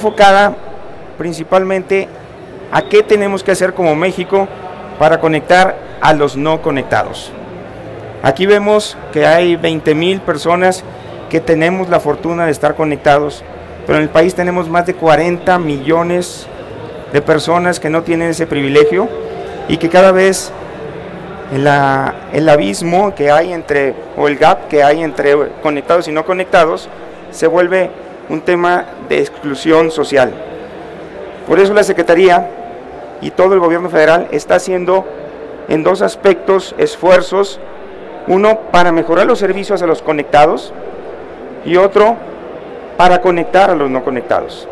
enfocada principalmente a qué tenemos que hacer como México para conectar a los no conectados. Aquí vemos que hay 20 mil personas que tenemos la fortuna de estar conectados, pero en el país tenemos más de 40 millones de personas que no tienen ese privilegio y que cada vez el abismo que hay entre, o el gap que hay entre conectados y no conectados, se vuelve un tema de exclusión social. Por eso la Secretaría y todo el gobierno federal está haciendo en dos aspectos esfuerzos, uno para mejorar los servicios a los conectados y otro para conectar a los no conectados.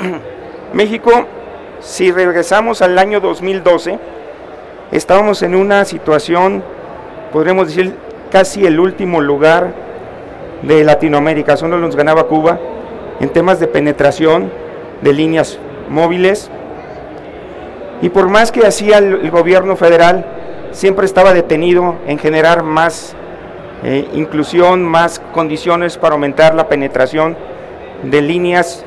México, si regresamos al año 2012, estábamos en una situación, podríamos decir, casi el último lugar de Latinoamérica, solo nos ganaba Cuba en temas de penetración de líneas móviles. Y por más que hacía el, gobierno federal, siempre estaba detenido en generar más eh, inclusión, más condiciones para aumentar la penetración de líneas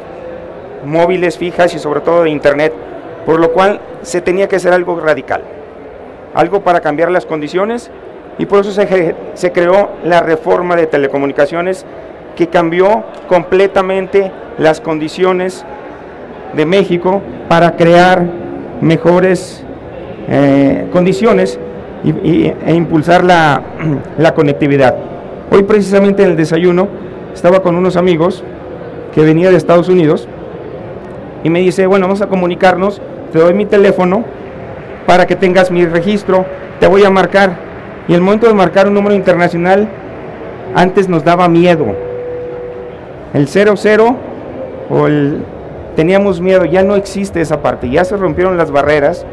móviles fijas y sobre todo de Internet, por lo cual se tenía que hacer algo radical, algo para cambiar las condiciones y por eso se, se creó la reforma de telecomunicaciones que cambió completamente las condiciones de México para crear mejores eh, condiciones e impulsar la, la conectividad. Hoy precisamente en el desayuno estaba con unos amigos que venía de Estados Unidos y me dice, bueno, vamos a comunicarnos, te doy mi teléfono para que tengas mi registro, te voy a marcar. Y el momento de marcar un número internacional, antes nos daba miedo. El 00 o el... Teníamos miedo, ya no existe esa parte, ya se rompieron las barreras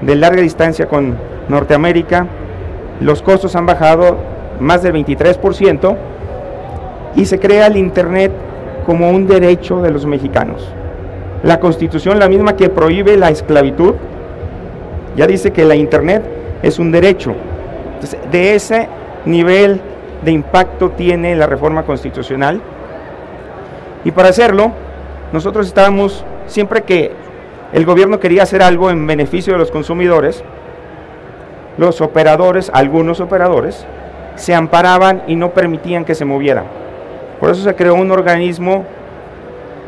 de larga distancia con Norteamérica, los costos han bajado más del 23% y se crea el Internet como un derecho de los mexicanos. La constitución, la misma que prohíbe la esclavitud, ya dice que la Internet es un derecho. Entonces, de ese nivel de impacto tiene la reforma constitucional. Y para hacerlo, nosotros estábamos, siempre que el gobierno quería hacer algo en beneficio de los consumidores, los operadores, algunos operadores, se amparaban y no permitían que se moviera. Por eso se creó un organismo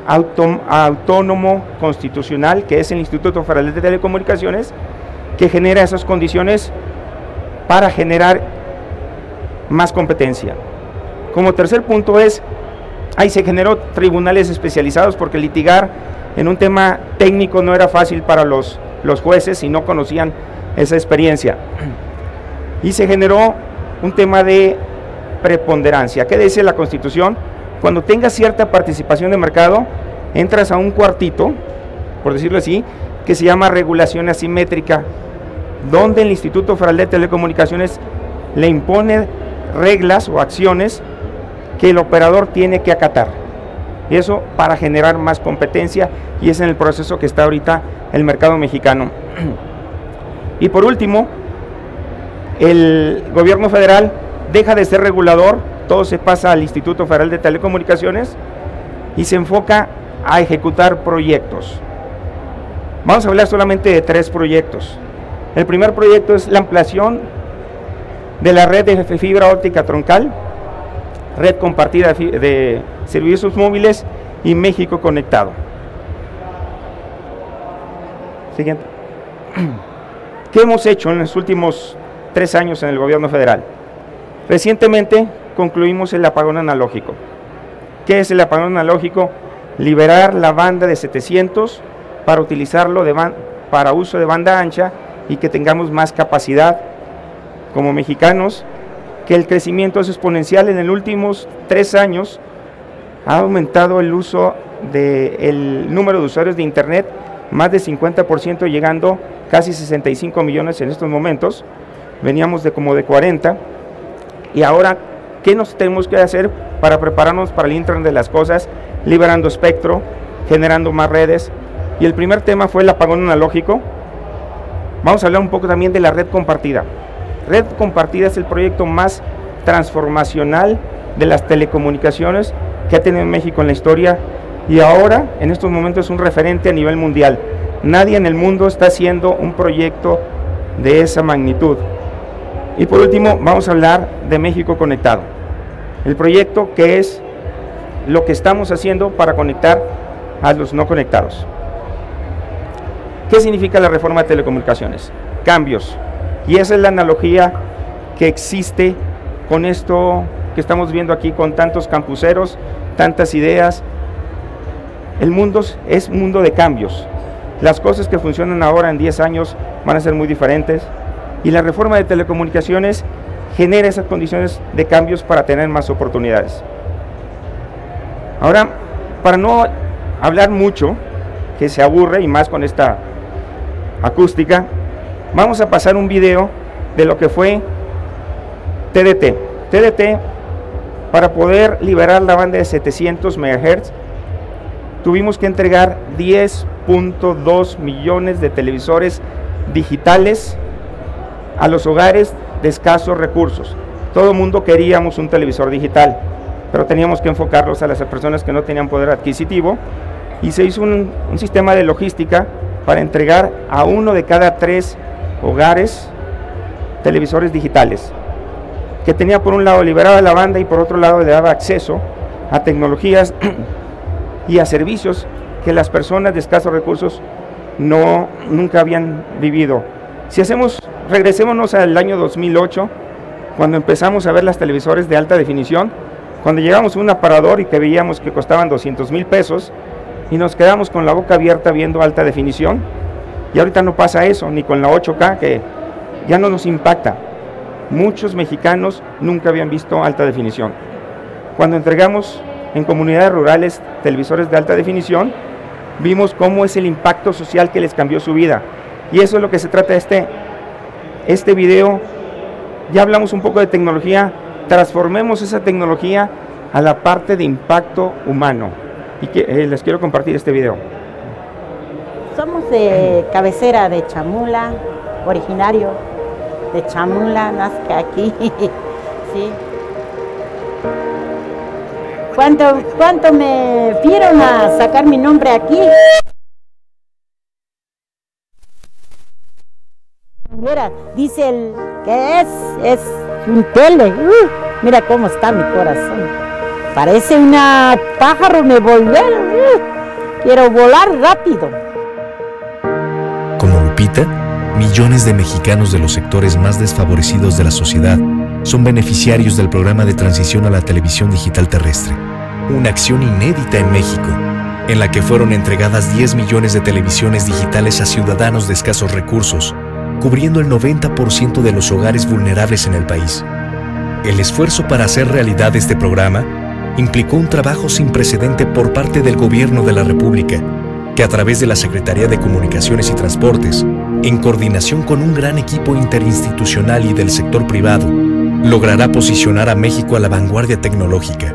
autónomo constitucional, que es el Instituto Federal de Telecomunicaciones, que genera esas condiciones para generar más competencia. Como tercer punto es, ahí se generó tribunales especializados porque litigar en un tema técnico no era fácil para los, los jueces si no conocían esa experiencia. Y se generó un tema de preponderancia. ¿Qué dice la Constitución? Cuando tengas cierta participación de mercado, entras a un cuartito, por decirlo así, que se llama regulación asimétrica, donde el Instituto Federal de Telecomunicaciones le impone reglas o acciones que el operador tiene que acatar. Eso para generar más competencia y es en el proceso que está ahorita el mercado mexicano. Y por último, el gobierno federal deja de ser regulador, todo se pasa al Instituto Federal de Telecomunicaciones y se enfoca a ejecutar proyectos. Vamos a hablar solamente de tres proyectos. El primer proyecto es la ampliación de la red de fibra óptica troncal, red compartida de servicios móviles y México conectado. Siguiente. ¿Qué hemos hecho en los últimos tres años en el gobierno federal? Recientemente concluimos el apagón analógico. ¿Qué es el apagón analógico? Liberar la banda de 700 para utilizarlo para uso de banda ancha y que tengamos más capacidad como mexicanos, que el crecimiento es exponencial en los últimos tres años, ha aumentado el uso del número de usuarios de Internet más de 50% llegando casi 65 millones en estos momentos, veníamos de como de 40, y ahora, ¿qué nos tenemos que hacer para prepararnos para el Internet de las cosas, liberando espectro, generando más redes? Y el primer tema fue el apagón analógico. Vamos a hablar un poco también de la red compartida. Red compartida es el proyecto más transformacional de las telecomunicaciones que ha tenido México en la historia y ahora en estos momentos es un referente a nivel mundial. Nadie en el mundo está haciendo un proyecto de esa magnitud. Y por último, vamos a hablar de México Conectado. El proyecto que es lo que estamos haciendo para conectar a los no conectados. ¿Qué significa la reforma de telecomunicaciones? Cambios. Y esa es la analogía que existe con esto que estamos viendo aquí, con tantos campuseros, tantas ideas. El mundo es mundo de cambios. Las cosas que funcionan ahora en 10 años van a ser muy diferentes. Y la reforma de telecomunicaciones genera esas condiciones de cambios para tener más oportunidades. Ahora, para no hablar mucho, que se aburre y más con esta acústica, vamos a pasar un video de lo que fue TDT. TDT, para poder liberar la banda de 700 MHz, tuvimos que entregar 10.2 millones de televisores digitales a los hogares de escasos recursos. Todo mundo queríamos un televisor digital pero teníamos que enfocarlos a las personas que no tenían poder adquisitivo y se hizo un, sistema de logística para entregar a uno de cada tres hogares televisores digitales, que tenía por un lado liberada la banda y por otro lado le daba acceso a tecnologías y a servicios que las personas de escasos recursos no nunca habían vivido. Si hacemos, regresémonos al año 2008, cuando empezamos a ver las televisores de alta definición, cuando llegamos a un aparador y que veíamos que costaban 200 mil pesos y nos quedamos con la boca abierta viendo alta definición, y ahorita no pasa eso, ni con la 8K, que ya no nos impacta. Muchos mexicanos nunca habían visto alta definición. Cuando entregamos en comunidades rurales televisores de alta definición, vimos cómo es el impacto social que les cambió su vida. Y eso es lo que se trata este, este video. Ya hablamos un poco de tecnología, transformemos esa tecnología a la parte de impacto humano. Y que, eh, les quiero compartir este video. Somos de cabecera de Chamula, originario de Chamula, nazca aquí. sí. ¿Cuánto, ¿Cuánto me vieron a sacar mi nombre aquí? dice el que es, es un tele. Uh, mira cómo está mi corazón. Parece una pájaro me volver. Uh, quiero volar rápido. Como Lupita, millones de mexicanos de los sectores más desfavorecidos de la sociedad son beneficiarios del programa de transición a la televisión digital terrestre. Una acción inédita en México, en la que fueron entregadas 10 millones de televisiones digitales a ciudadanos de escasos recursos cubriendo el 90% de los hogares vulnerables en el país. El esfuerzo para hacer realidad este programa implicó un trabajo sin precedente por parte del Gobierno de la República, que a través de la Secretaría de Comunicaciones y Transportes, en coordinación con un gran equipo interinstitucional y del sector privado, logrará posicionar a México a la vanguardia tecnológica.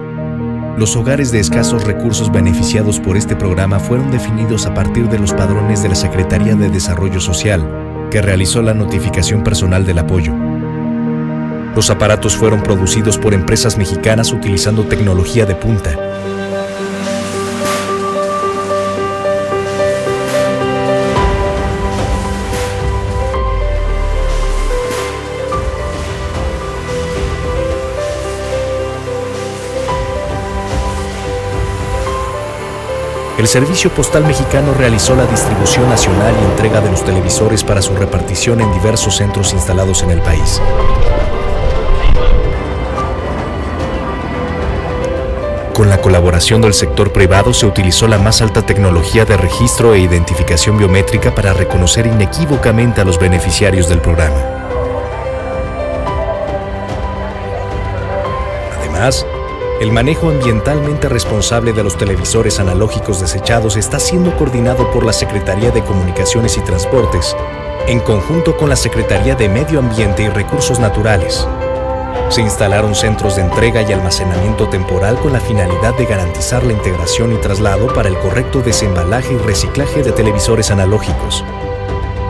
Los hogares de escasos recursos beneficiados por este programa fueron definidos a partir de los padrones de la Secretaría de Desarrollo Social, que realizó la notificación personal del apoyo. Los aparatos fueron producidos por empresas mexicanas utilizando tecnología de punta, el Servicio Postal Mexicano realizó la distribución nacional y entrega de los televisores para su repartición en diversos centros instalados en el país. Con la colaboración del sector privado se utilizó la más alta tecnología de registro e identificación biométrica para reconocer inequívocamente a los beneficiarios del programa. Además, el manejo ambientalmente responsable de los televisores analógicos desechados está siendo coordinado por la Secretaría de Comunicaciones y Transportes, en conjunto con la Secretaría de Medio Ambiente y Recursos Naturales. Se instalaron centros de entrega y almacenamiento temporal con la finalidad de garantizar la integración y traslado para el correcto desembalaje y reciclaje de televisores analógicos.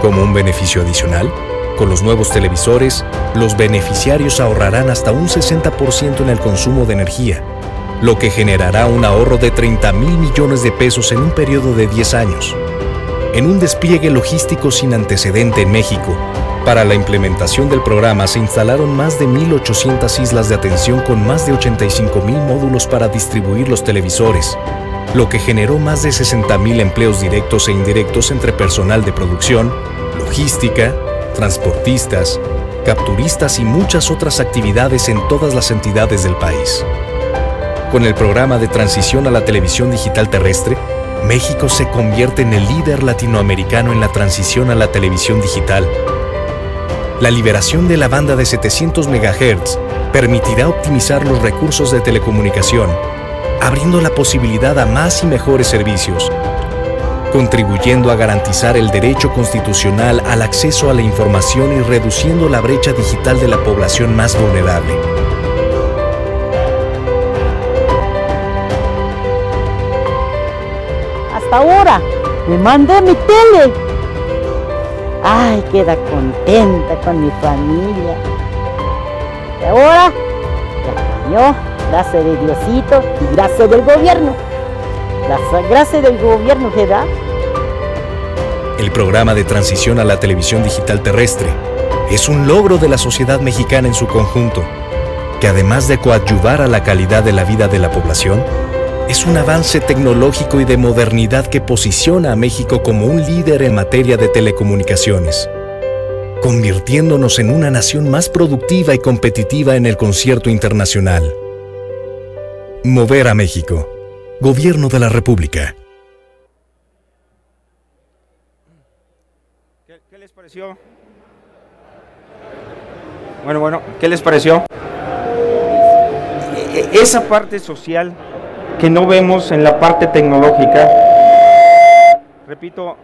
Como un beneficio adicional, con los nuevos televisores, los beneficiarios ahorrarán hasta un 60% en el consumo de energía, lo que generará un ahorro de 30 mil millones de pesos en un periodo de 10 años. En un despliegue logístico sin antecedente en México, para la implementación del programa se instalaron más de 1.800 islas de atención con más de 85.000 módulos para distribuir los televisores, lo que generó más de 60.000 empleos directos e indirectos entre personal de producción, logística, transportistas, capturistas y muchas otras actividades en todas las entidades del país. Con el programa de transición a la televisión digital terrestre, México se convierte en el líder latinoamericano en la transición a la televisión digital. La liberación de la banda de 700 MHz permitirá optimizar los recursos de telecomunicación, abriendo la posibilidad a más y mejores servicios, contribuyendo a garantizar el derecho constitucional al acceso a la información y reduciendo la brecha digital de la población más vulnerable. ahora. Me mandé mi tele. Ay, queda contenta con mi familia. Y ahora cayó, gracias de Diosito y gracias del gobierno. Gracias del gobierno que da. El programa de transición a la televisión digital terrestre es un logro de la sociedad mexicana en su conjunto, que además de coadyuvar a la calidad de la vida de la población, es un avance tecnológico y de modernidad que posiciona a México como un líder en materia de telecomunicaciones, convirtiéndonos en una nación más productiva y competitiva en el concierto internacional. Mover a México. Gobierno de la República. ¿Qué, les pareció? Bueno, bueno, ¿qué les pareció? E, e, esa parte social que no vemos en la parte tecnológica. Repito,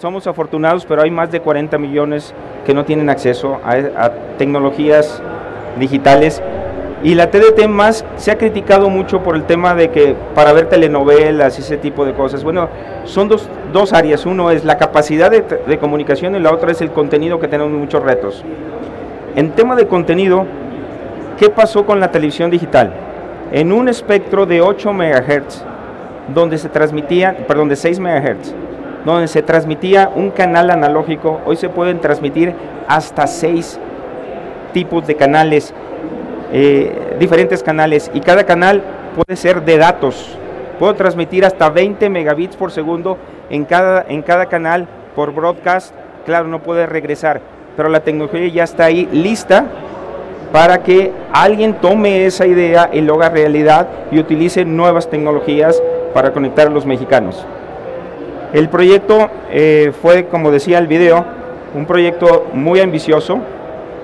somos afortunados, pero hay más de 40 millones que no tienen acceso a, tecnologías digitales. Y la TDT más se ha criticado mucho por el tema de que para ver telenovelas y ese tipo de cosas. Bueno, son dos, dos áreas. Uno es la capacidad de, de comunicación y la otra es el contenido que tenemos muchos retos. En tema de contenido, ¿qué pasó con la televisión digital? En un espectro de 8 MHz, donde se transmitía, perdón, de 6 MHz, donde se transmitía un canal analógico, hoy se pueden transmitir hasta 6 tipos de canales, eh, diferentes canales, y cada canal puede ser de datos. Puedo transmitir hasta 20 megabits por segundo en cada, en cada canal por broadcast. Claro, no puede regresar, pero la tecnología ya está ahí lista para que alguien tome esa idea y lo haga realidad y utilice nuevas tecnologías para conectar a los mexicanos. El proyecto eh, fue, como decía el video, un proyecto muy ambicioso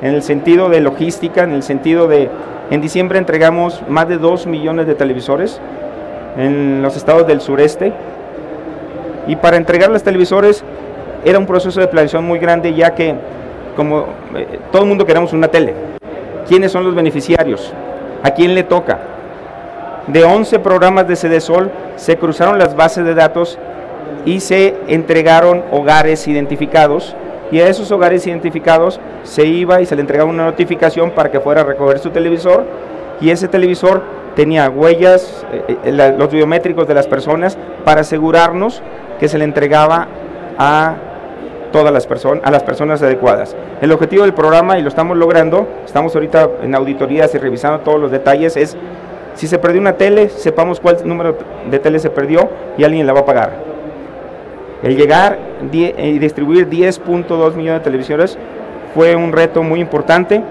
en el sentido de logística, en el sentido de, en diciembre entregamos más de 2 millones de televisores en los estados del sureste y para entregar los televisores era un proceso de planeación muy grande ya que como eh, todo el mundo queremos una tele, ¿Quiénes son los beneficiarios? ¿A quién le toca? De 11 programas de CDSOL se cruzaron las bases de datos y se entregaron hogares identificados y a esos hogares identificados se iba y se le entregaba una notificación para que fuera a recoger su televisor y ese televisor tenía huellas, eh, eh, los biométricos de las personas para asegurarnos que se le entregaba a todas las personas, a las personas adecuadas. El objetivo del programa, y lo estamos logrando, estamos ahorita en auditorías y revisando todos los detalles, es si se perdió una tele, sepamos cuál número de tele se perdió y alguien la va a pagar. El llegar y distribuir 10.2 millones de televisores fue un reto muy importante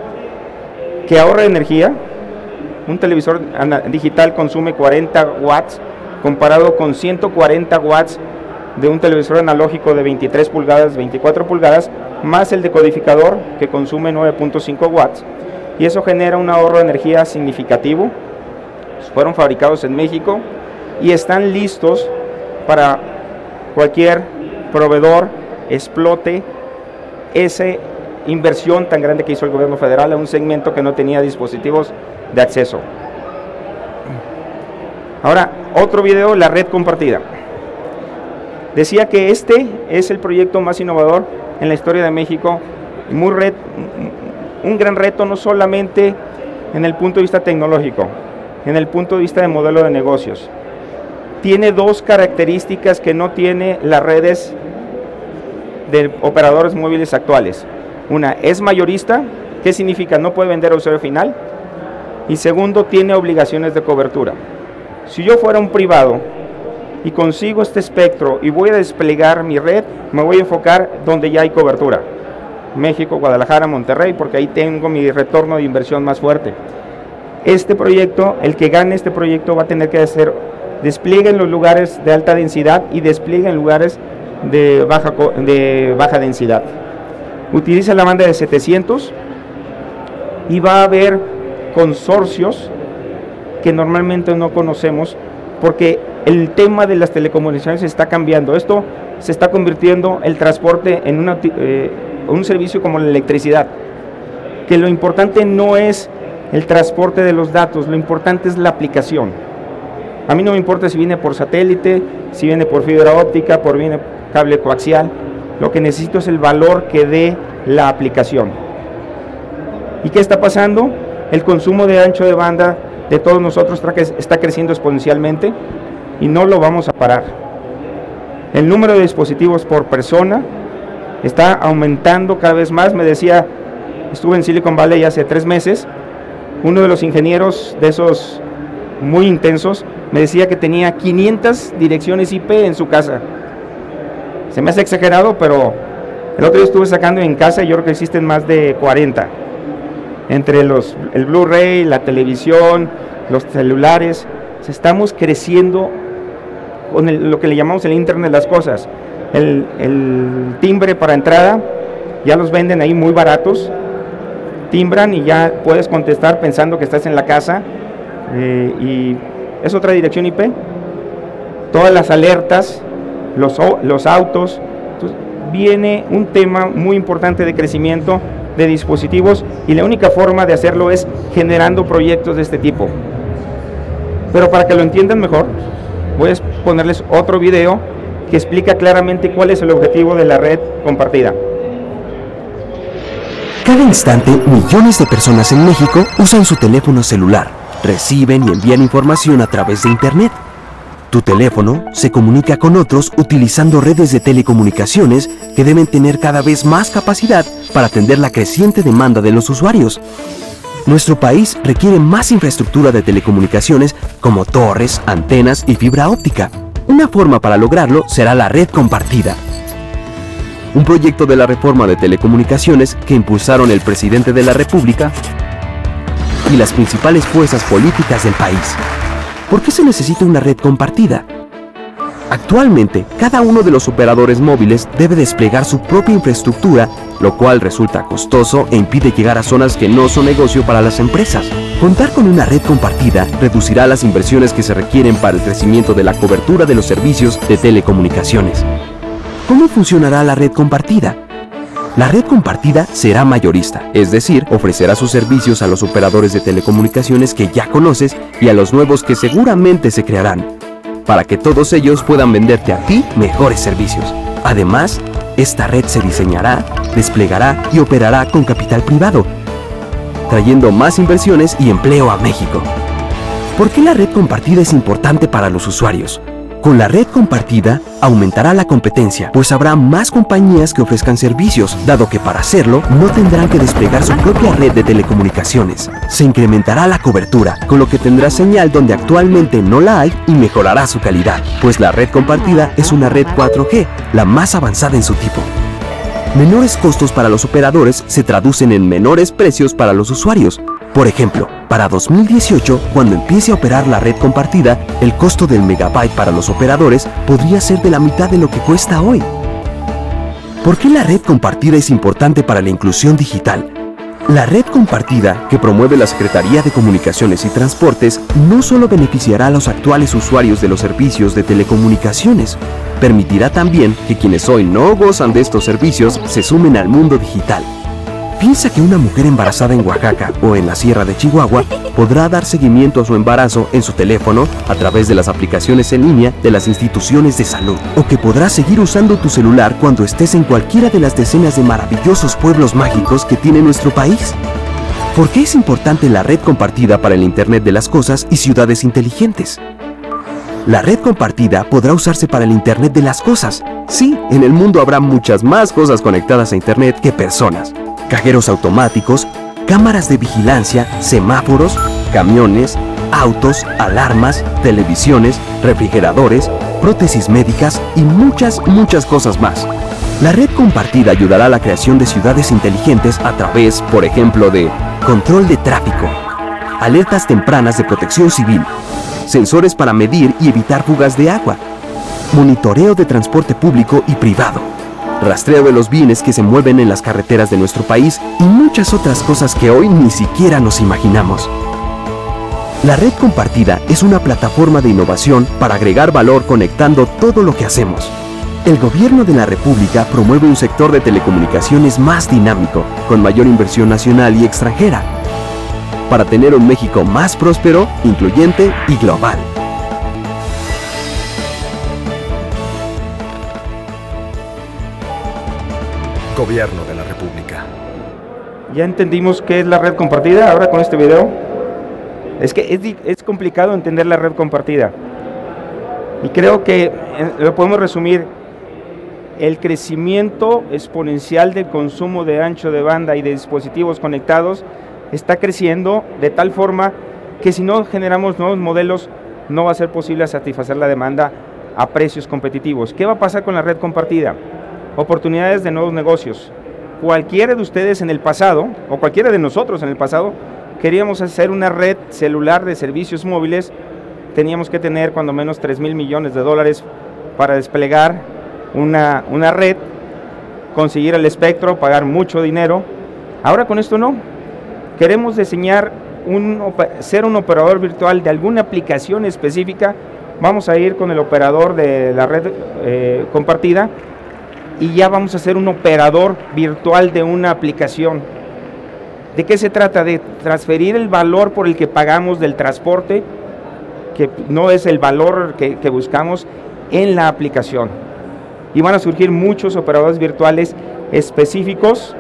que ahorra energía. Un televisor digital consume 40 watts comparado con 140 watts de un televisor analógico de 23 pulgadas, 24 pulgadas, más el decodificador que consume 9.5 watts. Y eso genera un ahorro de energía significativo. Fueron fabricados en México y están listos para cualquier proveedor explote esa inversión tan grande que hizo el gobierno federal a un segmento que no tenía dispositivos de acceso. Ahora, otro video, la red compartida. Decía que este es el proyecto más innovador en la historia de México, muy un gran reto no solamente en el punto de vista tecnológico, en el punto de vista de modelo de negocios. Tiene dos características que no tiene las redes de operadores móviles actuales. Una, es mayorista, ¿qué significa? No puede vender a usuario final. Y segundo, tiene obligaciones de cobertura. Si yo fuera un privado y consigo este espectro y voy a desplegar mi red, me voy a enfocar donde ya hay cobertura. México, Guadalajara, Monterrey, porque ahí tengo mi retorno de inversión más fuerte. Este proyecto, el que gane este proyecto va a tener que hacer despliegue en los lugares de alta densidad y despliegue en lugares de baja, de baja densidad. Utiliza la banda de 700 y va a haber consorcios que normalmente no conocemos porque el tema de las telecomunicaciones está cambiando. Esto se está convirtiendo el transporte en eh, un servicio como la electricidad, que lo importante no es el transporte de los datos, lo importante es la aplicación. A mí no me importa si viene por satélite, si viene por fibra óptica, por cable coaxial. Lo que necesito es el valor que dé la aplicación. ¿Y qué está pasando? El consumo de ancho de banda de todos nosotros está creciendo exponencialmente y no lo vamos a parar. El número de dispositivos por persona está aumentando cada vez más. Me decía, estuve en Silicon Valley hace tres meses, uno de los ingenieros de esos muy intensos me decía que tenía 500 direcciones IP en su casa. Se me hace exagerado, pero el otro día estuve sacando en casa y yo creo que existen más de 40. Entre los, el Blu-ray, la televisión, los celulares, estamos creciendo con lo que le llamamos el Internet de las Cosas. El, timbre para entrada ya los venden ahí muy baratos. Timbran y ya puedes contestar pensando que estás en la casa. Eh, y es otra dirección IP. Todas las alertas, los, los autos. viene un tema muy importante de crecimiento de dispositivos y la única forma de hacerlo es generando proyectos de este tipo. Pero para que lo entiendan mejor, voy a ponerles otro video que explica claramente cuál es el objetivo de la red compartida. Cada instante, millones de personas en México usan su teléfono celular, reciben y envían información a través de Internet. Tu teléfono se comunica con otros utilizando redes de telecomunicaciones que deben tener cada vez más capacidad para atender la creciente demanda de los usuarios. Nuestro país requiere más infraestructura de telecomunicaciones como torres, antenas y fibra óptica. Una forma para lograrlo será la red compartida. Un proyecto de la reforma de telecomunicaciones que impulsaron el presidente de la República y las principales fuerzas políticas del país. ¿Por qué se necesita una red compartida? Actualmente, cada uno de los operadores móviles debe desplegar su propia infraestructura, lo cual resulta costoso e impide llegar a zonas que no son negocio para las empresas. Contar con una red compartida reducirá las inversiones que se requieren para el crecimiento de la cobertura de los servicios de telecomunicaciones. ¿Cómo funcionará la red compartida? La red compartida será mayorista, es decir, ofrecerá sus servicios a los operadores de telecomunicaciones que ya conoces y a los nuevos que seguramente se crearán para que todos ellos puedan venderte a ti mejores servicios. Además, esta red se diseñará, desplegará y operará con capital privado, trayendo más inversiones y empleo a México. ¿Por qué la red compartida es importante para los usuarios? Con la red compartida aumentará la competencia, pues habrá más compañías que ofrezcan servicios, dado que para hacerlo no tendrán que desplegar su propia red de telecomunicaciones. Se incrementará la cobertura, con lo que tendrá señal donde actualmente no la hay y mejorará su calidad, pues la red compartida es una red 4G, la más avanzada en su tipo. Menores costos para los operadores se traducen en menores precios para los usuarios, por ejemplo, para 2018, cuando empiece a operar la red compartida, el costo del megabyte para los operadores podría ser de la mitad de lo que cuesta hoy. ¿Por qué la red compartida es importante para la inclusión digital? La red compartida, que promueve la Secretaría de Comunicaciones y Transportes, no solo beneficiará a los actuales usuarios de los servicios de telecomunicaciones, permitirá también que quienes hoy no gozan de estos servicios se sumen al mundo digital Piensa que una mujer embarazada en Oaxaca o en la Sierra de Chihuahua podrá dar seguimiento a su embarazo en su teléfono a través de las aplicaciones en línea de las instituciones de salud, o que podrás seguir usando tu celular cuando estés en cualquiera de las decenas de maravillosos pueblos mágicos que tiene nuestro país. ¿Por qué es importante la red compartida para el Internet de las Cosas y ciudades inteligentes? La red compartida podrá usarse para el Internet de las Cosas. Sí, en el mundo habrá muchas más cosas conectadas a Internet que personas. Cajeros automáticos, cámaras de vigilancia, semáforos, camiones, autos, alarmas, televisiones, refrigeradores, prótesis médicas y muchas, muchas cosas más. La red compartida ayudará a la creación de ciudades inteligentes a través, por ejemplo, de control de tráfico, alertas tempranas de protección civil, sensores para medir y evitar fugas de agua, monitoreo de transporte público y privado, rastreo de los bienes que se mueven en las carreteras de nuestro país y muchas otras cosas que hoy ni siquiera nos imaginamos. La red compartida es una plataforma de innovación para agregar valor conectando todo lo que hacemos. El gobierno de la República promueve un sector de telecomunicaciones más dinámico, con mayor inversión nacional y extranjera, para tener un México más próspero, incluyente y global. Gobierno de la República. Ya entendimos qué es la red compartida ahora con este video. Es que es, es complicado entender la red compartida. Y creo que lo podemos resumir. El crecimiento exponencial del consumo de ancho de banda y de dispositivos conectados está creciendo de tal forma que si no generamos nuevos modelos no va a ser posible satisfacer la demanda a precios competitivos. ¿Qué va a pasar con la red compartida? Oportunidades de nuevos negocios. Cualquiera de ustedes en el pasado, o cualquiera de nosotros en el pasado, queríamos hacer una red celular de servicios móviles, teníamos que tener cuando menos 3 mil millones de dólares para desplegar una, una red, conseguir el espectro, pagar mucho dinero. Ahora con esto no. Queremos diseñar un, ser un operador virtual de alguna aplicación específica. Vamos a ir con el operador de la red eh, compartida y ya vamos a ser un operador virtual de una aplicación ¿De qué se trata? De transferir el valor por el que pagamos del transporte, que no es el valor que, buscamos, en la aplicación. Y van a surgir muchos operadores virtuales específicos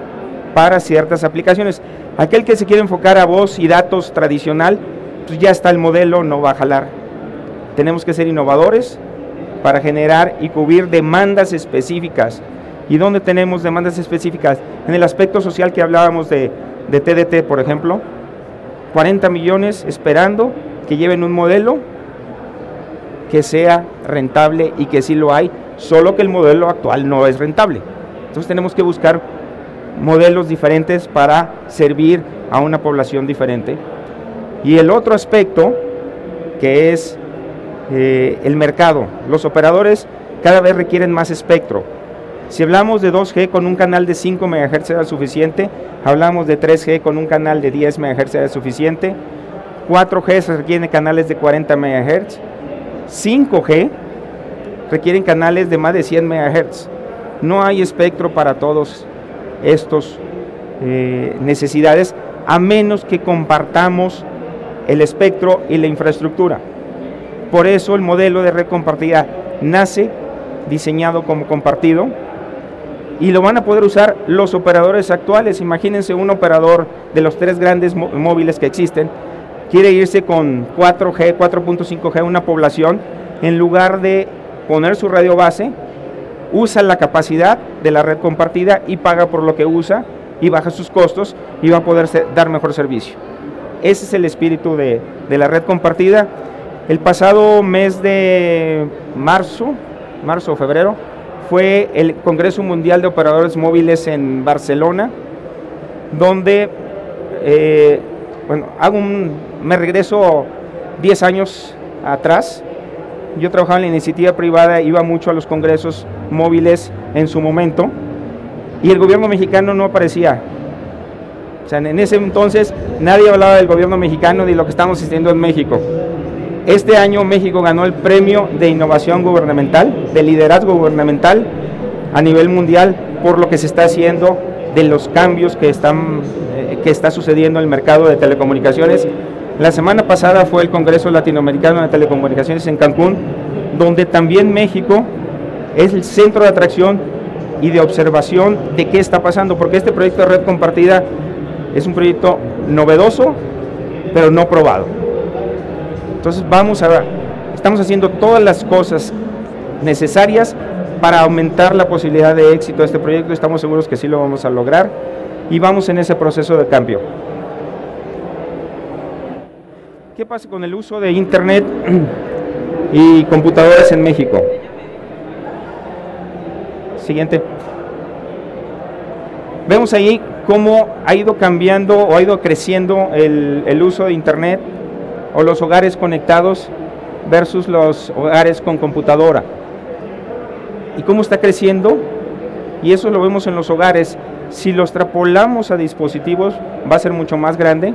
para ciertas aplicaciones. Aquel que se quiere enfocar a voz y datos tradicional, pues ya está el modelo, no va a jalar. Tenemos que ser innovadores para generar y cubrir demandas específicas. ¿Y dónde tenemos demandas específicas? En el aspecto social que hablábamos de de TDT, por ejemplo, 40 millones esperando que lleven un modelo que sea rentable y que sí lo hay, solo que el modelo actual no es rentable. Entonces tenemos que buscar modelos diferentes para servir a una población diferente. Y el otro aspecto, que es eh, el mercado. Los operadores cada vez requieren más espectro. Si hablamos de 2G con un canal de 5 MHz era suficiente, hablamos de 3G con un canal de 10 MHz era suficiente, 4G se requieren canales de 40 MHz, 5G requieren canales de más de 100 MHz. No hay espectro para todos estos eh, necesidades a menos que compartamos el espectro y la infraestructura. Por eso el modelo de red compartida nace diseñado como compartido y lo van a poder usar los operadores actuales. Imagínense un operador de los tres grandes móviles que existen, quiere irse con 4G, 4.5G a una población, en lugar de poner su radio base, usa la capacidad de la red compartida y paga por lo que usa y baja sus costos y va a poder dar mejor servicio. Ese es el espíritu de, de la red compartida. El pasado mes de marzo, marzo o febrero, fue el Congreso Mundial de Operadores Móviles en Barcelona, donde, eh, bueno, hago un, me regreso 10 años atrás. Yo trabajaba en la iniciativa privada, iba mucho a los congresos móviles en su momento, y el gobierno mexicano no aparecía. O sea, en ese entonces nadie hablaba del gobierno mexicano ni lo que estamos haciendo en México. Este año México ganó el premio de innovación gubernamental, de liderazgo gubernamental a nivel mundial por lo que se está haciendo de los cambios que están eh, que está sucediendo en el mercado de telecomunicaciones. La semana pasada fue el Congreso Latinoamericano de Telecomunicaciones en Cancún, donde también México es el centro de atracción y de observación de qué está pasando, porque este proyecto de red compartida es un proyecto novedoso, pero no probado. Entonces vamos a, estamos haciendo todas las cosas necesarias para aumentar la posibilidad de éxito de este proyecto. Estamos seguros que sí lo vamos a lograr y vamos en ese proceso de cambio. ¿Qué pasa con el uso de Internet y computadoras en México? Siguiente. Vemos ahí cómo ha ido cambiando o ha ido creciendo el, el uso de Internet o los hogares conectados versus los hogares con computadora. Y cómo está creciendo, y eso lo vemos en los hogares. Si lo extrapolamos a dispositivos, va a ser mucho más grande.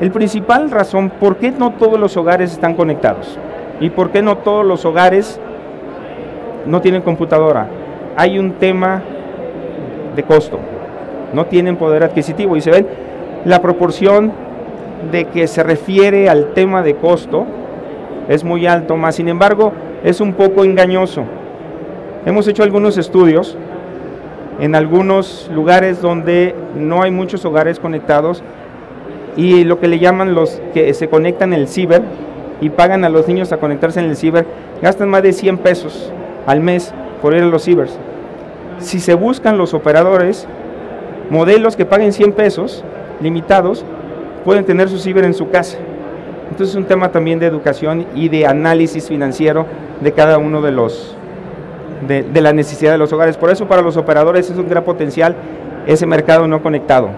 El principal razón, ¿por qué no todos los hogares están conectados? ¿Y por qué no todos los hogares no tienen computadora? Hay un tema de costo. No tienen poder adquisitivo. Y se ven la proporción de que se refiere al tema de costo es muy alto, más sin embargo es un poco engañoso. Hemos hecho algunos estudios en algunos lugares donde no hay muchos hogares conectados y lo que le llaman los que se conectan el ciber y pagan a los niños a conectarse en el ciber, gastan más de 100 pesos al mes por ir a los cibers. Si se buscan los operadores, modelos que paguen 100 pesos limitados, pueden tener su ciber en su casa. Entonces es un tema también de educación y de análisis financiero de cada uno de los de, de la necesidad de los hogares. Por eso para los operadores es un gran potencial ese mercado no conectado.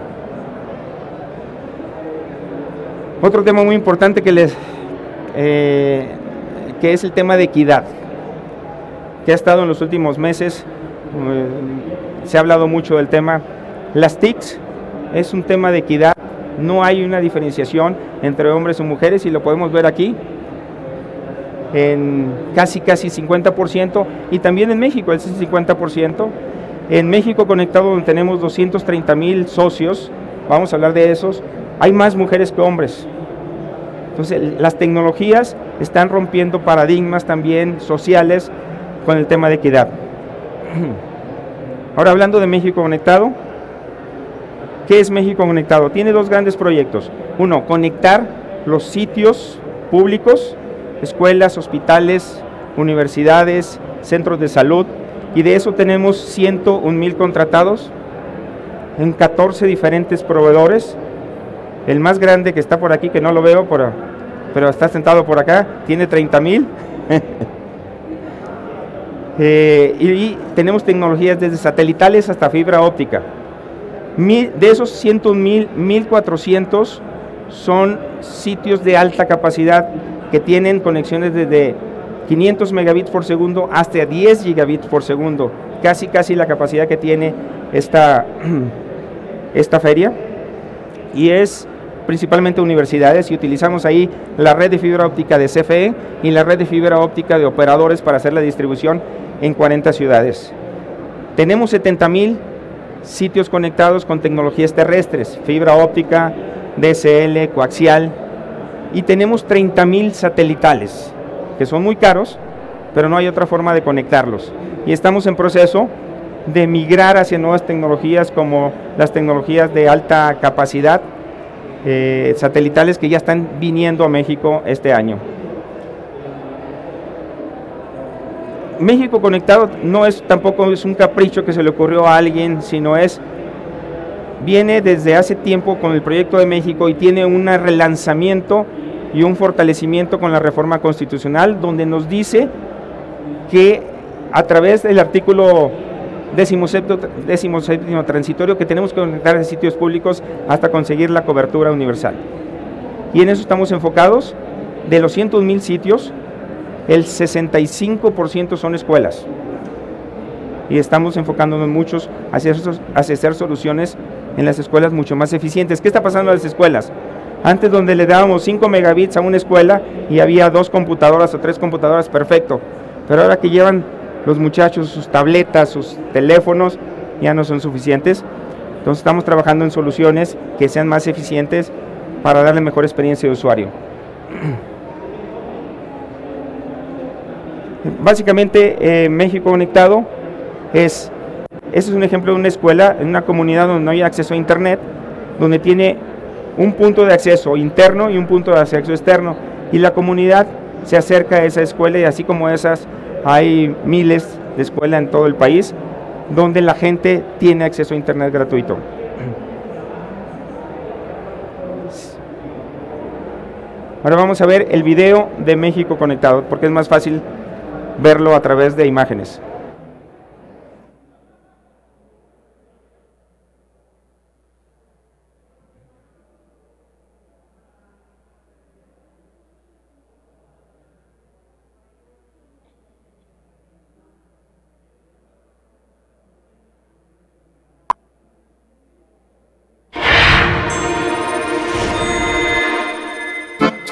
Otro tema muy importante que les eh, que es el tema de equidad, que ha estado en los últimos meses, eh, se ha hablado mucho del tema. Las TICs es un tema de equidad no hay una diferenciación entre hombres y mujeres y lo podemos ver aquí en casi casi 50% y también en México es 50%. En México conectado donde tenemos 230 mil socios, vamos a hablar de esos, hay más mujeres que hombres. Entonces las tecnologías están rompiendo paradigmas también sociales con el tema de equidad. Ahora hablando de México conectado, ¿Qué es México Conectado? Tiene dos grandes proyectos. Uno, conectar los sitios públicos, escuelas, hospitales, universidades, centros de salud, y de eso tenemos 101 mil contratados en 14 diferentes proveedores. El más grande que está por aquí, que no lo veo, pero está sentado por acá, tiene 30 mil. Eh, y tenemos tecnologías desde satelitales hasta fibra óptica de esos 101 mil, 1400 son sitios de alta capacidad que tienen conexiones desde 500 megabits por segundo hasta 10 gigabits por segundo, casi casi la capacidad que tiene esta, esta feria. Y es principalmente universidades y utilizamos ahí la red de fibra óptica de CFE y la red de fibra óptica de operadores para hacer la distribución en 40 ciudades. Tenemos 70 mil sitios conectados con tecnologías terrestres, fibra óptica, DSL, coaxial, y tenemos 30.000 satelitales, que son muy caros, pero no hay otra forma de conectarlos. Y estamos en proceso de migrar hacia nuevas tecnologías como las tecnologías de alta capacidad eh, satelitales que ya están viniendo a México este año. México Conectado no es tampoco es un capricho que se le ocurrió a alguien, sino es viene desde hace tiempo con el proyecto de México y tiene un relanzamiento y un fortalecimiento con la reforma constitucional donde nos dice que a través del artículo 17 transitorio que tenemos que conectar a sitios públicos hasta conseguir la cobertura universal. Y en eso estamos enfocados. De los 100 mil sitios, el 65% son escuelas. Y estamos enfocándonos muchos hacia, hacer soluciones en las escuelas mucho más eficientes. ¿Qué está pasando en las escuelas? Antes donde le dábamos 5 megabits a una escuela y había dos computadoras o tres computadoras, perfecto. Pero ahora que llevan los muchachos sus tabletas, sus teléfonos, ya no son suficientes. Entonces estamos trabajando en soluciones que sean más eficientes para darle mejor experiencia de usuario. Básicamente, eh, México Conectado es, ese es un ejemplo de una escuela, en una comunidad donde no hay acceso a Internet, donde tiene un punto de acceso interno y un punto de acceso externo. Y la comunidad se acerca a esa escuela y así como esas hay miles de escuelas en todo el país donde la gente tiene acceso a Internet gratuito. Ahora vamos a ver el video de México Conectado, porque es más fácil verlo a través de imágenes.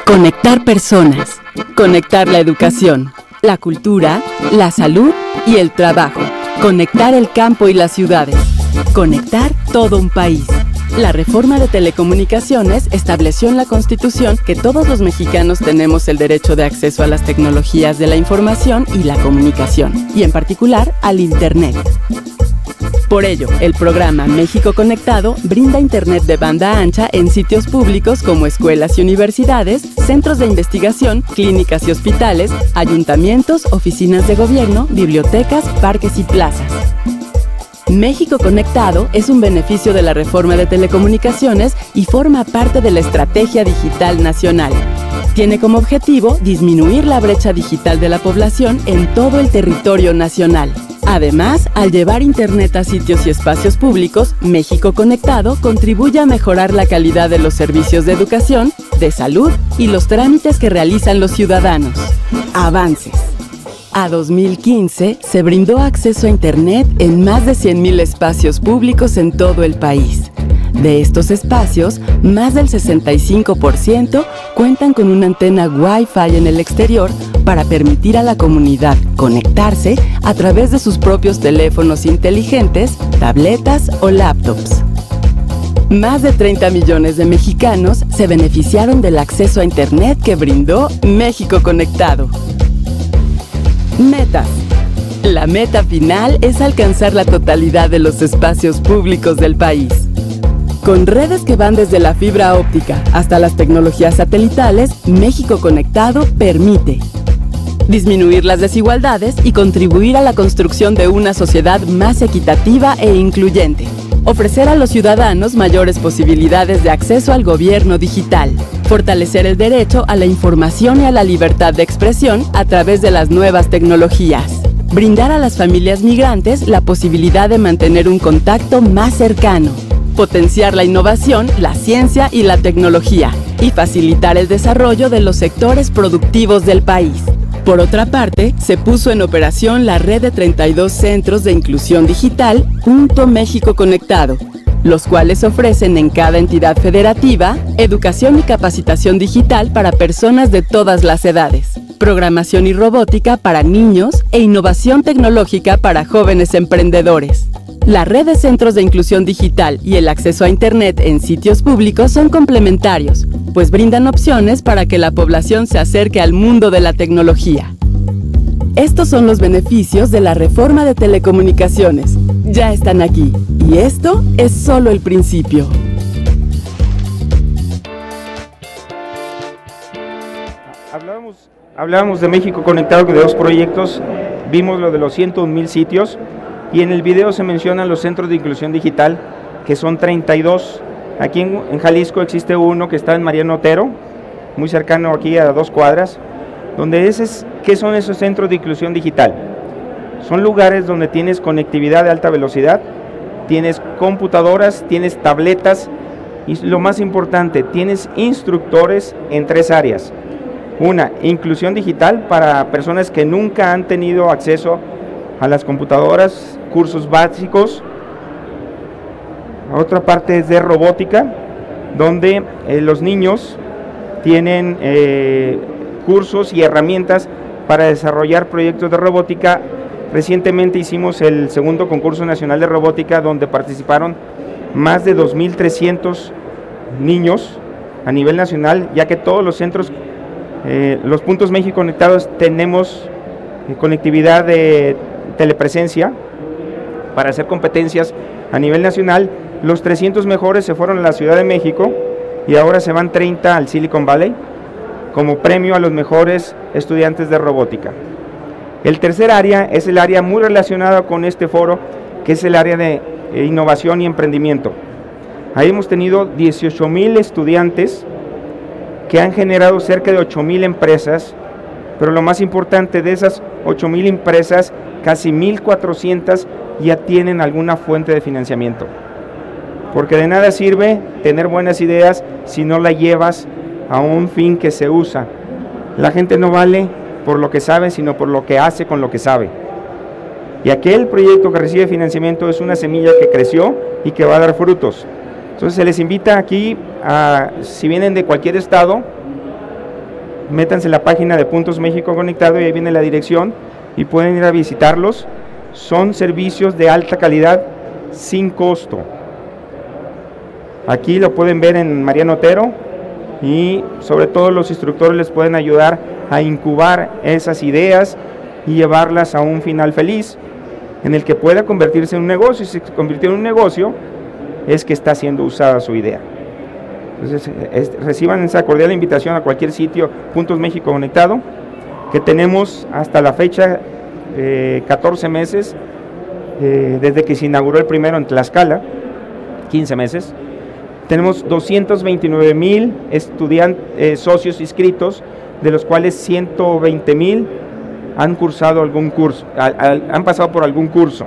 Conectar personas. Conectar la educación, la cultura, la salud y el trabajo. Conectar el campo y las ciudades. Conectar todo un país. La reforma de telecomunicaciones estableció en la Constitución que todos los mexicanos tenemos el derecho de acceso a las tecnologías de la información y la comunicación, y en particular al Internet. Por ello, el programa México Conectado brinda Internet de banda ancha en sitios públicos como escuelas y universidades, centros de investigación, clínicas y hospitales, ayuntamientos, oficinas de gobierno, bibliotecas, parques y plazas. México Conectado es un beneficio de la reforma de telecomunicaciones y forma parte de la Estrategia Digital Nacional. Tiene como objetivo disminuir la brecha digital de la población en todo el territorio nacional. Además, al llevar Internet a sitios y espacios públicos, México Conectado contribuye a mejorar la calidad de los servicios de educación, de salud y los trámites que realizan los ciudadanos. Avances. A 2015 se brindó acceso a Internet en más de 100.000 espacios públicos en todo el país. De estos espacios, más del 65% cuentan con una antena Wi-Fi en el exterior para permitir a la comunidad conectarse a través de sus propios teléfonos inteligentes, tabletas o laptops. Más de 30 millones de mexicanos se beneficiaron del acceso a Internet que brindó México Conectado. Metas. La meta final es alcanzar la totalidad de los espacios públicos del país. Con redes que van desde la fibra óptica hasta las tecnologías satelitales, México Conectado permite disminuir las desigualdades y contribuir a la construcción de una sociedad más equitativa e incluyente. Ofrecer a los ciudadanos mayores posibilidades de acceso al gobierno digital. Fortalecer el derecho a la información y a la libertad de expresión a través de las nuevas tecnologías. Brindar a las familias migrantes la posibilidad de mantener un contacto más cercano. Potenciar la innovación, la ciencia y la tecnología. Y facilitar el desarrollo de los sectores productivos del país. Por otra parte, se puso en operación la red de 32 centros de inclusión digital Punto México Conectado, los cuales ofrecen en cada entidad federativa educación y capacitación digital para personas de todas las edades, programación y robótica para niños e innovación tecnológica para jóvenes emprendedores. La red de centros de inclusión digital y el acceso a Internet en sitios públicos son complementarios, pues brindan opciones para que la población se acerque al mundo de la tecnología. Estos son los beneficios de la reforma de telecomunicaciones. Ya están aquí, y esto es solo el principio. Hablábamos, de México Conectado, de dos proyectos, vimos lo de los 101 mil sitios, y en el video se mencionan los centros de inclusión digital, que son 32. Aquí en, Jalisco existe uno que está en Mariano Otero, muy cercano aquí a dos cuadras, donde es, ¿qué son esos centros de inclusión digital? Son lugares donde tienes conectividad de alta velocidad, tienes computadoras, tienes tabletas y lo más importante, tienes instructores en tres áreas. Una, inclusión digital para personas que nunca han tenido acceso a las computadoras, cursos básicos. Otra parte es de robótica, donde eh, los niños tienen eh, cursos y herramientas para desarrollar proyectos de robótica. Recientemente hicimos el segundo concurso nacional de robótica donde participaron más de 2.300 niños a nivel nacional, ya que todos los centros, eh, los puntos México conectados tenemos conectividad de telepresencia para hacer competencias a nivel nacional Los 300 mejores se fueron a la Ciudad de México y ahora se van 30 al Silicon Valley como premio a los mejores estudiantes de robótica. El tercer área es el área muy relacionada con este foro, que es el área de eh, innovación y emprendimiento. Ahí hemos tenido 18 mil estudiantes que han generado cerca de 8 mil empresas, pero lo más importante de esas 8 mil empresas, casi 1.400 ya tienen alguna fuente de financiamiento. Porque de nada sirve tener buenas ideas si no la llevas a un fin que se usa. La gente no vale por lo que sabe, sino por lo que hace con lo que sabe. Y aquel proyecto que recibe financiamiento es una semilla que creció y que va a dar frutos. Entonces se les invita aquí, a, si vienen de cualquier estado, métanse en la página de Puntos México Conectado y ahí viene la dirección y pueden ir a visitarlos. Son servicios de alta calidad sin costo. Aquí lo pueden ver en Mariano Otero y sobre todo los instructores les pueden ayudar a incubar esas ideas y llevarlas a un final feliz en el que pueda convertirse en un negocio. Si se convirtió en un negocio, es que está siendo usada su idea. Entonces, reciban esa cordial invitación a cualquier sitio, Puntos México Conectado, que tenemos hasta la fecha 14 eh, meses, eh, desde que se inauguró el primero en Tlaxcala, 15 meses. Tenemos 229 mil eh, socios inscritos, de los cuales 120 mil han cursado algún curso, han pasado por algún curso.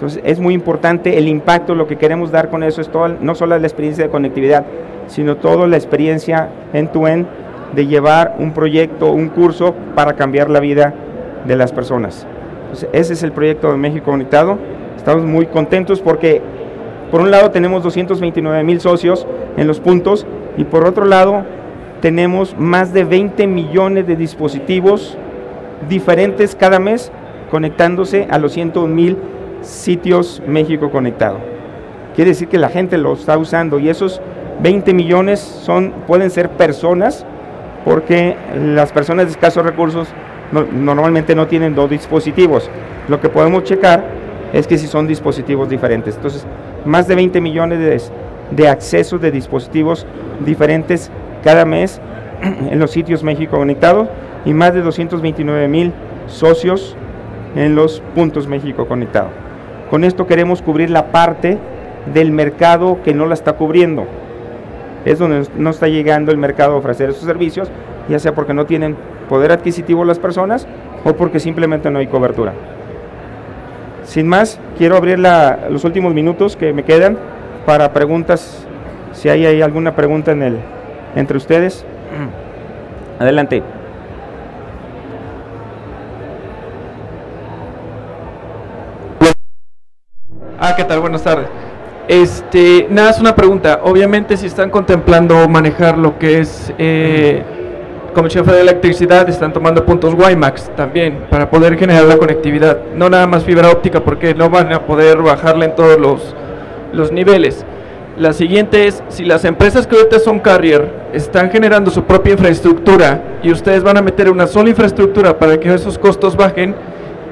Entonces es muy importante el impacto, lo que queremos dar con eso es todo, no solo la experiencia de conectividad, sino toda la experiencia en tu end de llevar un proyecto, un curso para cambiar la vida de las personas. ese es el proyecto de México Conectado. Estamos muy contentos porque por un lado tenemos 229 mil socios en los puntos y por otro lado tenemos más de 20 millones de dispositivos diferentes cada mes conectándose a los 101 mil sitios México Conectado. Quiere decir que la gente lo está usando y esos 20 millones son, pueden ser personas, porque las personas de escasos recursos normalmente no tienen dos dispositivos. Lo que podemos checar es que si son dispositivos diferentes. Entonces, más de 20 millones de, de accesos de dispositivos diferentes cada mes en los sitios México Conectado y más de 229 mil socios en los puntos México Conectado. Con esto queremos cubrir la parte del mercado que no la está cubriendo. Es donde no está llegando el mercado a ofrecer esos servicios, ya sea porque no tienen poder adquisitivo las personas o porque simplemente no hay cobertura. Sin más, quiero abrir los últimos minutos que me quedan para preguntas, si hay, hay alguna pregunta en el, entre ustedes. Adelante. Ah, ¿qué tal? Buenas tardes. Este, nada, es una pregunta. Obviamente, si están contemplando manejar lo que es eh, Comisión Federal de Electricidad, están tomando puntos WiMAX también para poder generar la conectividad. No nada más fibra óptica, porque no van a poder bajarla en todos los, los niveles. La siguiente es, si las empresas que ahorita son carrier están generando su propia infraestructura y ustedes van a meter una sola infraestructura para que esos costos bajen,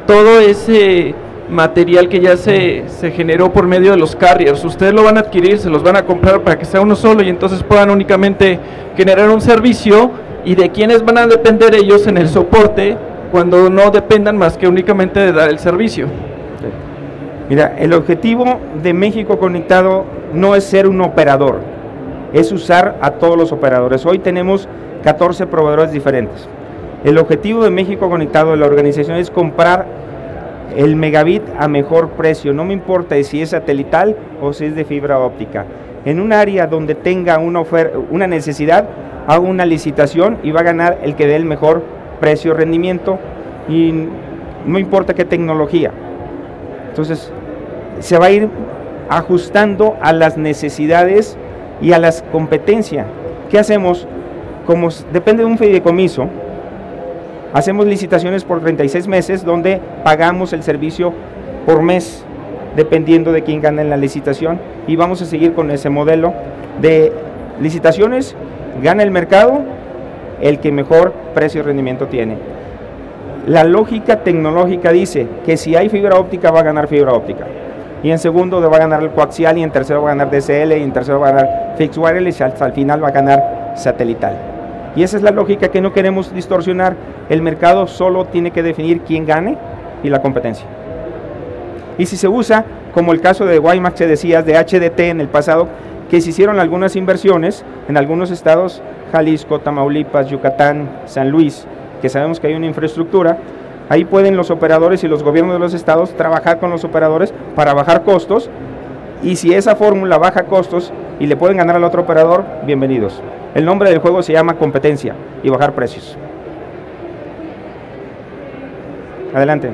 todo ese material que ya se, se, generó por medio de los carriers. Ustedes lo van a adquirir, se los van a comprar para que sea uno solo y entonces puedan únicamente generar un servicio y de quienes van a depender ellos en el soporte cuando no dependan más que únicamente de dar el servicio. Mira, el objetivo de México Conectado no es ser un operador, es usar a todos los operadores. Hoy tenemos 14 proveedores diferentes. El objetivo de México Conectado de la organización es comprar el megabit a mejor precio, no me importa si es satelital o si es de fibra óptica. En un área donde tenga una, una necesidad, hago una licitación y va a ganar el que dé el mejor precio rendimiento y no importa qué tecnología. Entonces, se va a ir ajustando a las necesidades y a las competencias. ¿Qué hacemos? Como depende de un fideicomiso, Hacemos licitaciones por 36 meses donde pagamos el servicio por mes, dependiendo de quién gana en la licitación. Y vamos a seguir con ese modelo de licitaciones, gana el mercado el que mejor precio y rendimiento tiene. La lógica tecnológica dice que si hay fibra óptica va a ganar fibra óptica. y en segundo va a ganar el coaxial y en tercero va a ganar DSL y en tercero va a ganar fixed wireless y hasta al final va a ganar satelital. Y esa es la lógica que no queremos distorsionar. El mercado solo tiene que definir quién gane y la competencia. Y si se usa, como el caso de Guaymax que decías, de HDT en el pasado, que se hicieron algunas inversiones en algunos estados, Jalisco, Tamaulipas, Yucatán, San Luis, que sabemos que hay una infraestructura, ahí pueden los operadores y los gobiernos de los estados trabajar con los operadores para bajar costos y si esa fórmula baja costos y le pueden ganar al otro operador, bienvenidos. El nombre del juego se llama competencia y bajar precios. Adelante.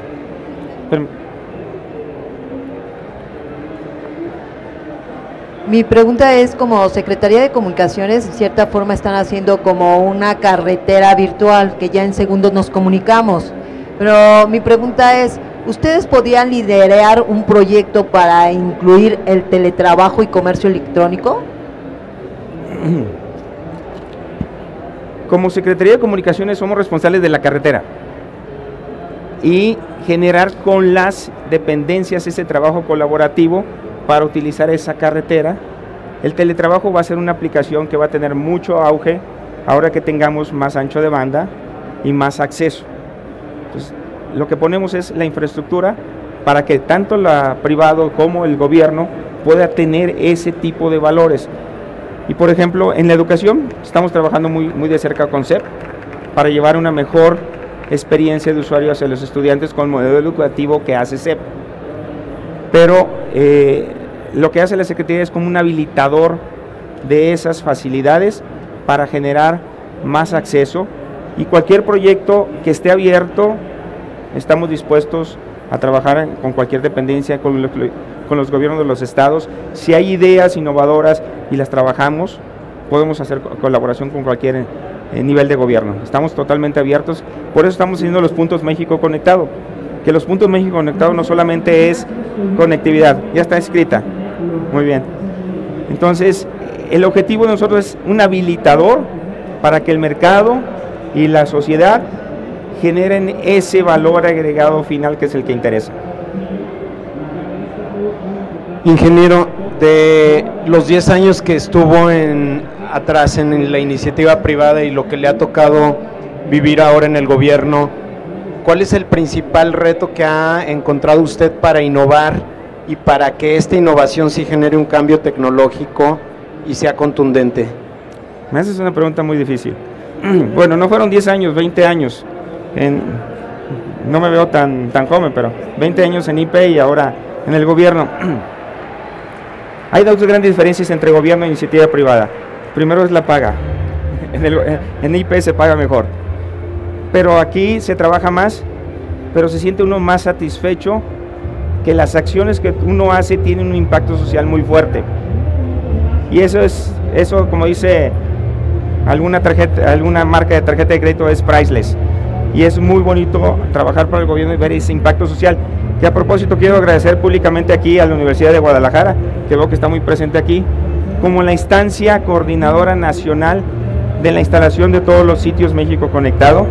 Mi pregunta es, como Secretaría de Comunicaciones, en cierta forma están haciendo como una carretera virtual, que ya en segundos nos comunicamos. Pero mi pregunta es, ¿ustedes podían liderar un proyecto para incluir el teletrabajo y comercio electrónico? Como Secretaría de Comunicaciones somos responsables de la carretera y generar con las dependencias ese trabajo colaborativo para utilizar esa carretera. El teletrabajo va a ser una aplicación que va a tener mucho auge ahora que tengamos más ancho de banda y más acceso. Entonces, lo que ponemos es la infraestructura para que tanto la privado como el gobierno pueda tener ese tipo de valores. Y por ejemplo, en la educación estamos trabajando muy, muy de cerca con CEP para llevar una mejor experiencia de usuario hacia los estudiantes con el modelo educativo que hace CEP pero eh, lo que hace la Secretaría es como un habilitador de esas facilidades para generar más acceso. Y cualquier proyecto que esté abierto, estamos dispuestos a trabajar con cualquier dependencia, con, los gobiernos de los estados. Si hay ideas innovadoras y las trabajamos, podemos hacer colaboración con cualquier eh, nivel de gobierno. Estamos totalmente abiertos, por eso estamos haciendo los puntos México Conectado que los puntos México conectados no solamente es conectividad, ya está escrita. Muy bien. Entonces, el objetivo de nosotros es un habilitador para que el mercado y la sociedad generen ese valor agregado final que es el que interesa. Ingeniero, de los 10 años que estuvo en, atrás en la iniciativa privada y lo que le ha tocado vivir ahora en el gobierno, ¿Cuál es el principal reto que ha encontrado usted para innovar y para que esta innovación sí genere un cambio tecnológico y sea contundente? Me haces una pregunta muy difícil. Bueno, no fueron 10 años, 20 años. No me veo tan, tan joven, pero 20 años en IP y ahora en el gobierno. Hay dos grandes diferencias entre gobierno e iniciativa privada. Primero es la paga. En, en IP se paga mejor pero aquí se trabaja más, pero se siente uno más satisfecho que las acciones que uno hace tienen un impacto social muy fuerte. Y eso es, eso como dice alguna tarjeta, alguna marca de tarjeta de crédito es priceless. Y es muy bonito trabajar para el gobierno y ver ese impacto social. Que a propósito quiero agradecer públicamente aquí a la Universidad de Guadalajara, que veo que está muy presente aquí, como la instancia coordinadora nacional de la instalación de todos los sitios México Conectado,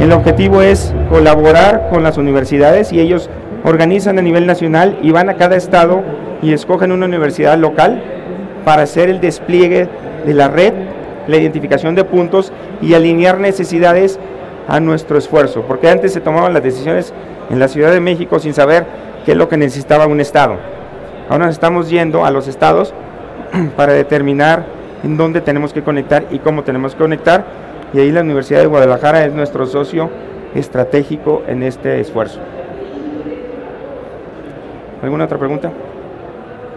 el objetivo es colaborar con las universidades y ellos organizan a nivel nacional y van a cada estado y escogen una universidad local para hacer el despliegue de la red, la identificación de puntos y alinear necesidades a nuestro esfuerzo, porque antes se tomaban las decisiones en la Ciudad de México sin saber qué es lo que necesitaba un estado. Ahora nos estamos yendo a los estados para determinar en dónde tenemos que conectar y cómo tenemos que conectar y ahí la Universidad de Guadalajara es nuestro socio estratégico en este esfuerzo. ¿Alguna otra pregunta?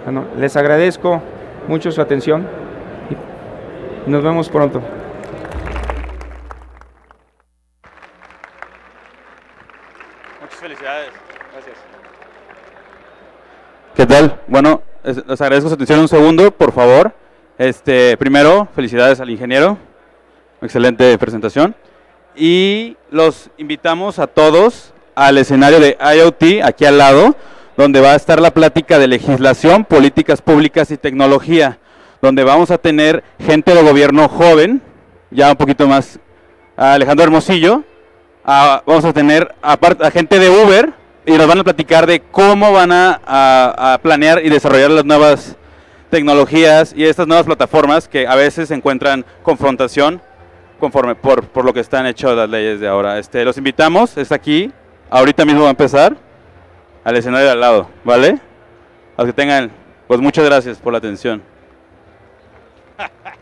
Bueno, les agradezco mucho su atención y nos vemos pronto. Muchas felicidades. Gracias. ¿Qué tal? Bueno, les agradezco su atención un segundo, por favor. Este, primero, felicidades al ingeniero excelente presentación. Y los invitamos a todos al escenario de IoT, aquí al lado, donde va a estar la plática de legislación, políticas públicas y tecnología, donde vamos a tener gente de gobierno joven, ya un poquito más, Alejandro Hermosillo, vamos a tener a, a gente de Uber, y nos van a platicar de cómo van a, a- a planear y desarrollar las nuevas tecnologías y estas nuevas plataformas que a veces encuentran confrontación conforme por, por lo que están hechas las leyes de ahora. Este, los invitamos, está aquí, ahorita mismo va a empezar, al escenario de al lado, ¿vale? A que tengan, pues muchas gracias por la atención.